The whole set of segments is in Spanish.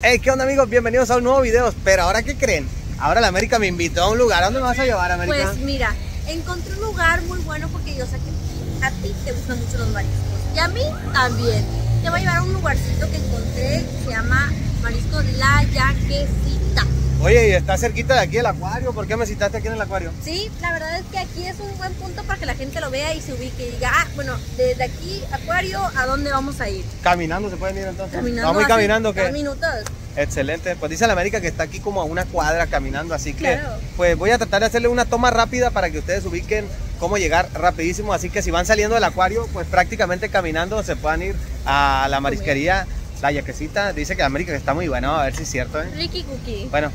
Hey, ¿qué onda amigos? Bienvenidos a un nuevo video. Pero ahora, ¿qué creen? Ahora la América me invitó a un lugar. ¿A dónde me vas a llevar, América? Pues mira, encontré un lugar muy bueno porque yo sé que a ti te gustan mucho los mariscos. Y a mí también. Te voy a llevar a un lugarcito que encontré que se llama Mariscos La Yaquecita. Oye, y está cerquita de aquí el acuario. ¿Por qué me citaste aquí en el acuario? Sí, la verdad es que aquí es un buen punto para que la gente lo vea y se ubique y diga, ah, bueno, desde aquí, acuario, ¿a dónde vamos a ir? Caminando se pueden ir entonces. Caminando. ¿Vamos a ir caminando qué? minutos. Excelente. Pues dice la América que está aquí como a una cuadra caminando, así que Claro. pues voy a tratar de hacerle una toma rápida para que ustedes ubiquen cómo llegar rapidísimo. Así que si van saliendo del acuario, pues prácticamente caminando se puedan ir a la marisquería La Yaquecita. Dice que América está muy bueno, a ver si es cierto, ¿eh? Ricky Cookie. Bueno,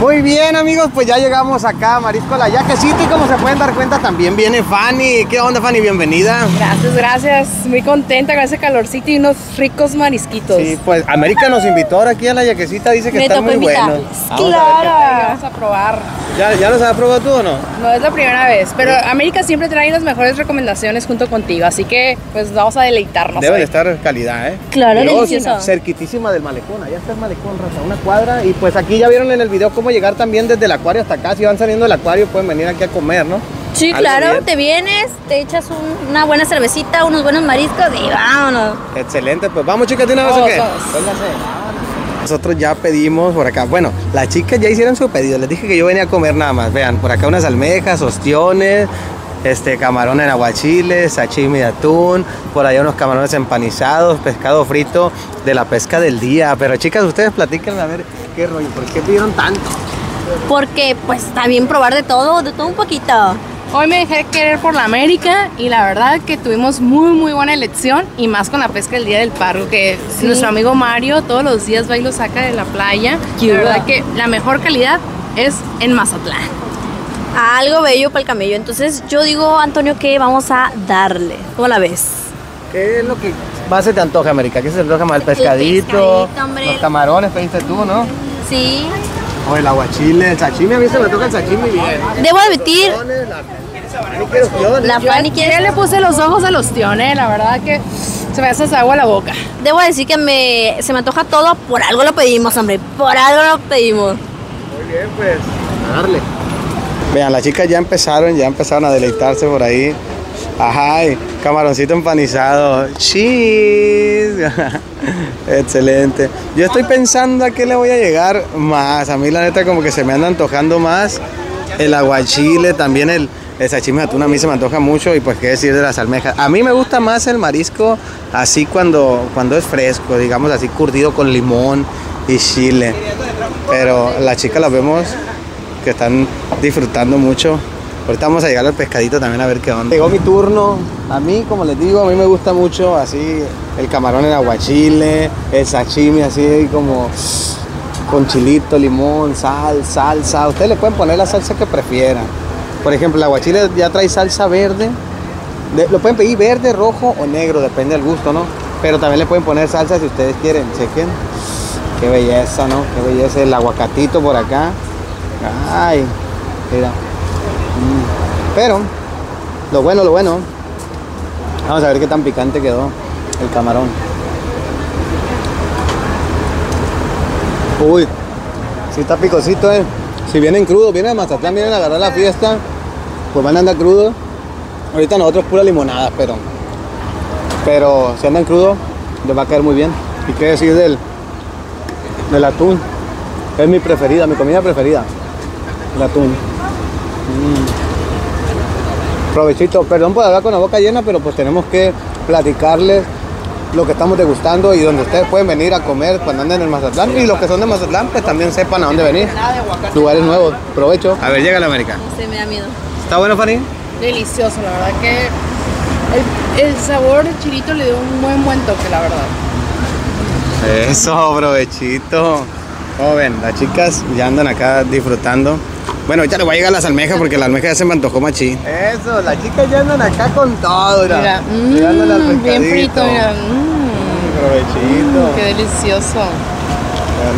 Muy bien amigos, pues ya llegamos acá a Marisco La Yaquecita y como se pueden dar cuenta también viene Fanny. ¿Qué onda Fanny? Bienvenida. Gracias, gracias. Muy contenta con ese calorcito y unos ricos marisquitos. Sí, pues América nos invitó ahora aquí a La Yaquecita, dice que Me tocó muy a Ahí Claro. Vamos a probar. ¿Ya, ¿Ya los has probado tú o no? No es la primera vez, pero América siempre trae las mejores recomendaciones junto contigo, así que pues vamos a deleitarnos. Debe de estar calidad, ¿eh? Claro, delicioso. Cerquitísima del malecón, allá está el malecón, raza, una cuadra. Y pues aquí ya vieron en el video cómo llegar también desde el acuario hasta acá. Si van saliendo del acuario pueden venir aquí a comer, ¿no? Sí, Algo claro, bien. te vienes, te echas un- una buena cervecita, unos buenos mariscos y vámonos. Excelente, pues vamos chicas de una vez o qué? Nosotros ya pedimos por acá. Bueno, las chicas ya hicieron su pedido. Les dije que yo venía a comer nada más. Vean, por acá unas almejas, ostiones, este camarón en aguachile, sashimi de atún, por allá unos camarones empanizados, pescado frito de la pesca del día. Pero chicas, ustedes platiquen a ver qué rollo, ¿por qué pidieron tanto? Porque pues está bien probar de todo, de todo un poquito. Hoy me dejé querer por la América y la verdad que tuvimos muy muy buena elección y más con la pesca el día del paro que Sí. nuestro amigo Mario todos los días va y lo saca de la playa. Qué La verdad que la mejor calidad es en Mazatlán. Algo bello para el camello. Entonces yo digo, Antonio, que vamos a darle. ¿Cómo la ves? ¿Qué es lo que más se te antoja, América? ¿Qué se te antoja más? El pescadito, pescadito, hombre. los camarones, pediste tú, ¿no? Sí. O el aguachile, el sashimi, a mí se me toca el sashimi bien. Debo admitir, la Yo, Fanny ya quiere... le puse los ojos a los tiones, la verdad que se me hace agua la boca. Debo decir que me, se me antoja todo, por algo lo pedimos, hombre. Por algo lo pedimos. Muy bien, pues. A darle. Vean, las chicas ya empezaron, ya empezaron a deleitarse por ahí. Ajá, camaroncito empanizado. Cheese. Excelente. Yo estoy pensando a qué le voy a llegar más. A mí la neta como que se me anda antojando más el aguachile, también el, el sashimi de atún a mí se me antoja mucho y pues qué decir de las almejas. A mí me gusta más el marisco así cuando, cuando es fresco, digamos así curtido con limón y chile. Pero las chicas las vemos que están disfrutando mucho. Ahorita vamos a llegar al pescadito también a ver qué onda. Llegó mi turno. A mí, como les digo, a mí me gusta mucho así el camarón en aguachile, el sashimi así como con chilito, limón, sal, salsa. Ustedes le pueden poner la salsa que prefieran. Por ejemplo, el aguachile ya trae salsa verde. De- lo pueden pedir verde, rojo o negro, depende del gusto, ¿no? Pero también le pueden poner salsa si ustedes quieren. Chequen. Qué belleza, ¿no? Qué belleza. El aguacatito por acá. Ay, mira. Mm. Pero, lo bueno, lo bueno. Vamos a ver qué tan picante quedó el camarón. Uy, sí está picosito, eh. Si vienen crudos, vienen de Mazatlán, vienen a agarrar la fiesta, pues van a andar crudos. Ahorita nosotros pura limonada, pero. Pero si andan crudos, les va a caer muy bien. ¿Y qué decir del, El atún. Es mi preferida, mi comida preferida. El atún. Mm. Provechito. Perdón por hablar con la boca llena, pero pues tenemos que platicarles lo que estamos degustando y donde ustedes pueden venir a comer cuando anden en Mazatlán. Y los que son de Mazatlán, pues también sepan a dónde venir. Lugares nuevos. Provecho. A ver, llega la América. No sé, me da miedo. ¿Está bueno, Fanny? Delicioso, la verdad que el, el sabor de chilito le dio un buen buen toque, la verdad. Eso, provechito. Como ven, las chicas ya andan acá disfrutando. Bueno, ahorita le voy a llegar las almejas porque la almeja ya se me antojó machín. Eso, las chicas ya andan acá con todo, mira. Mira, Tirándole al mm, bien frito, mira. mm, Provechito. qué delicioso.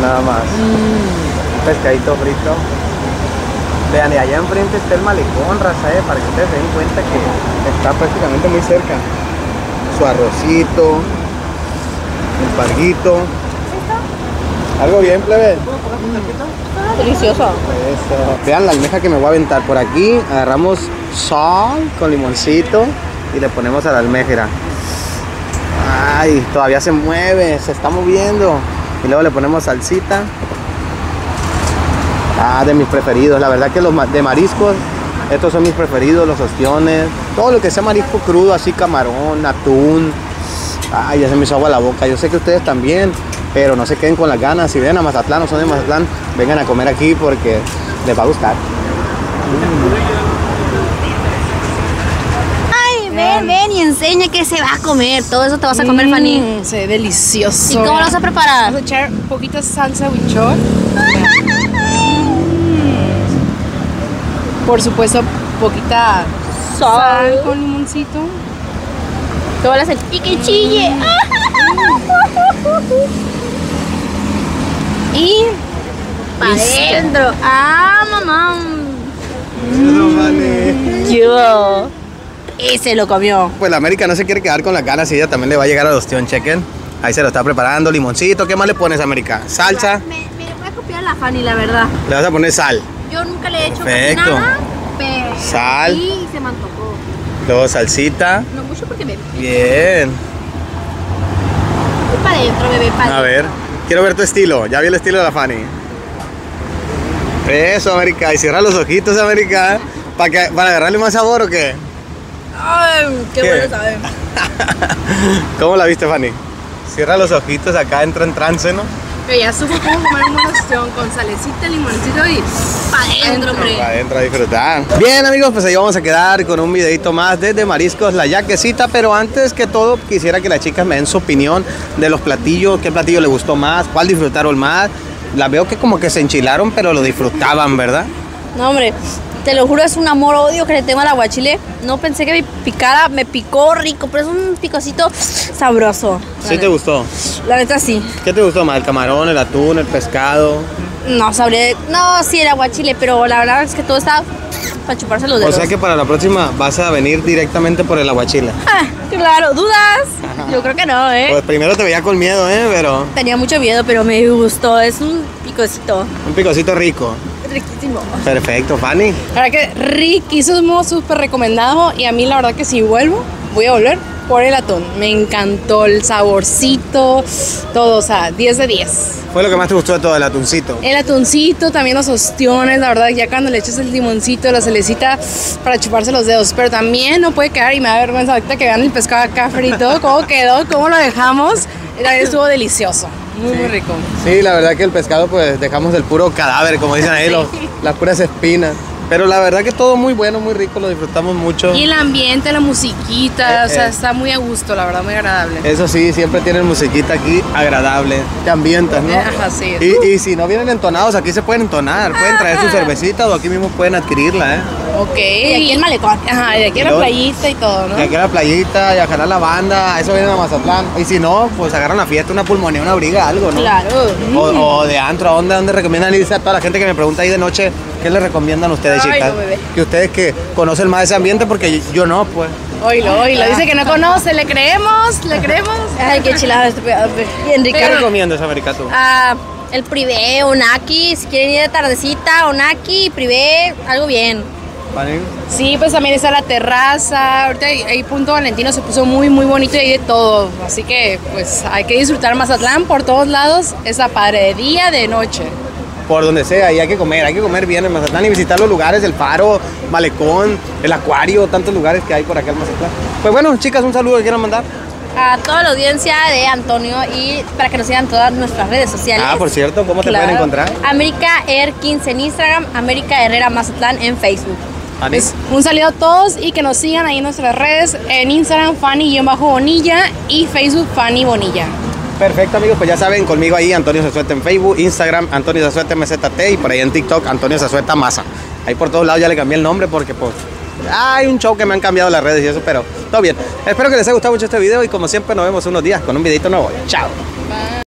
Nada más. Mm. Pescadito frito. Vean, y allá enfrente está el malecón, raza, eh, para que ustedes se den cuenta que está prácticamente muy cerca. Su arrocito, el parguito. ¿Algo bien, plebe? Delicioso. Vean la almeja que me voy a aventar. Por aquí agarramos sal con limoncito y le ponemos a la almeja. Ay, todavía se mueve, se está moviendo. Y luego le ponemos salsita. Ah, de mis preferidos. La verdad que los de mariscos, estos son mis preferidos, los ostiones. Todo lo que sea marisco crudo, así camarón, atún. Ay, ya se me hizo agua la boca. Yo sé que ustedes también, pero no se queden con las ganas. Si vienen a Mazatlán o son de Mazatlán, vengan a comer aquí porque les va a gustar. Ay, ven, ven y enseña qué se va a comer. Todo eso te vas a comer, Fanny. Mm, se ve delicioso. ¿Y cómo lo vas a preparar? Vamos a echar un poquito de salsa huichol. Por supuesto, poquita sal con limoncito. A hacer y que chille. Y Para adentro. Ah, mamá. Yo. Ese lo comió. Pues la América no se quiere quedar con las ganas y ella también le va a llegar al ostión, chequen. Ahí se lo está preparando, limoncito. ¿Qué más le pones, América? Salsa. Me, me voy a copiar a la Fanny, la verdad. Le vas a poner sal. Yo nunca le he hecho Perfecto. nada, pero Sal. Y se me antojó. Luego salsita. No mucho porque me Bien. Voy para adentro, bebé, para A ver, quiero ver tu estilo. Ya vi el estilo de la Fanny. Eso, América. Y cierra los ojitos, América. ¿Para, que, ¿Para agarrarle más sabor o qué? Ay, qué, ¿Qué? bueno sabe. ¿Cómo la viste, Fanny? Cierra los ojitos, acá entra en trance, ¿no? pero ya supo cómo comer un buen ostión con salecita, limoncito y Para adentro, hombre. Para adentro a disfrutar. Bien, amigos, pues ahí vamos a quedar con un videito más desde Mariscos La Yaquecita. Pero antes que todo, quisiera que las chicas me den su opinión de los platillos. ¿Qué platillo les gustó más? ¿Cuál disfrutaron más? Las veo que como que se enchilaron, pero lo disfrutaban, ¿verdad? No, hombre, te lo juro, es un amor-odio que le tengo al aguachile. No pensé que me picara, me picó rico, pero es un picocito sabroso. ¿Sí te gustó? La neta sí. ¿Qué te gustó más? ¿El camarón, el atún, el pescado? No sabré. No, sí, el aguachile, pero la verdad es que todo está para chuparse los O dedos. sea que para la próxima vas a venir directamente por el aguachile. Ah, claro, ¿dudas? Yo creo que no, ¿eh? Pues primero te veía con miedo, ¿eh? Pero Tenía mucho miedo, pero me gustó. Es un picocito. un picocito rico. Riquísimo. Perfecto, Fanny. La verdad que riquísimo, súper recomendado. Y a mí la verdad que si vuelvo, voy a volver por el atún. Me encantó el saborcito, todo, o sea, 10 de 10. Fue lo que más te gustó de todo, el atuncito. El atuncito, también los ostiones, la verdad, ya cuando le echas el limoncito, la celecita para chuparse los dedos. Pero también no puede quedar, y me da vergüenza ahorita que vean el pescado acá frito, cómo quedó, cómo lo dejamos. También estuvo delicioso, muy, muy rico. Sí, la verdad que el pescado pues dejamos el puro cadáver, como dicen ahí, los- las puras espinas. Pero la verdad que todo muy bueno, muy rico, lo disfrutamos mucho. Y el ambiente, la musiquita, Eh, o sea, eh. está muy a gusto, la verdad, muy agradable. Eso sí, siempre tienen musiquita aquí agradable, te ambientas, ¿no? Ajá, sí. Y, y si no vienen entonados, aquí se pueden entonar, pueden traer su cervecita o aquí mismo pueden adquirirla, ¿eh? Ok. Y aquí el malecón. Ajá, y de aquí a la luego- playita y todo, ¿no? Y aquí a la playita, y a jalar la banda, eso viene a Mazatlán. Y si no, pues agarran la fiesta, una pulmonía, una briga, algo, ¿no? Claro. O, o de antro, ¿a dónde, a dónde recomiendan irse a toda la gente que me pregunta ahí de noche? ¿Qué les recomiendan ustedes, Ay, chicas? no, que ustedes que conocen más ese ambiente, porque yo no, pues. Oílo, oílo. Dice que no conoce, ¿le creemos? ¿Le creemos? Ay, qué chilada este pedazo. Bien rico. ¿Qué recomiendas, América, tú? Ah, el privé, Onaki, si quieren ir de tardecita, Onaki, privé, algo bien. Sí, pues también está la terraza. Ahorita ahí, Punto Valentino se puso muy, muy bonito y hay de todo. Así que, pues, hay que disfrutar Mazatlán por todos lados. Está padre de día, de noche. Por donde sea, y hay que comer, hay que comer bien en Mazatlán y visitar los lugares, el faro, Malecón, el acuario, tantos lugares que hay por acá en Mazatlán. Pues bueno, chicas, un saludo que quieran mandar. A toda la audiencia de Antonio y para que nos sigan todas nuestras redes sociales. Ah, por cierto, ¿cómo te pueden encontrar? América Air 15 en Instagram, América Herrera Mazatlán en Facebook. Pues, un saludo a todos y que nos sigan ahí en nuestras redes. En Instagram, Fanny-Bonilla y Facebook, Fanny Bonilla. Perfecto, amigos, pues ya saben, conmigo ahí Antonio Zazueta en Facebook, Instagram, Antonio Zazueta MZT y por ahí en TikTok, Antonio Zazueta Maza. Ahí por todos lados ya le cambié el nombre porque pues hay un show que me han cambiado las redes y eso, pero todo bien. Espero que les haya gustado mucho este video y como siempre nos vemos unos días con un videito nuevo. Chao.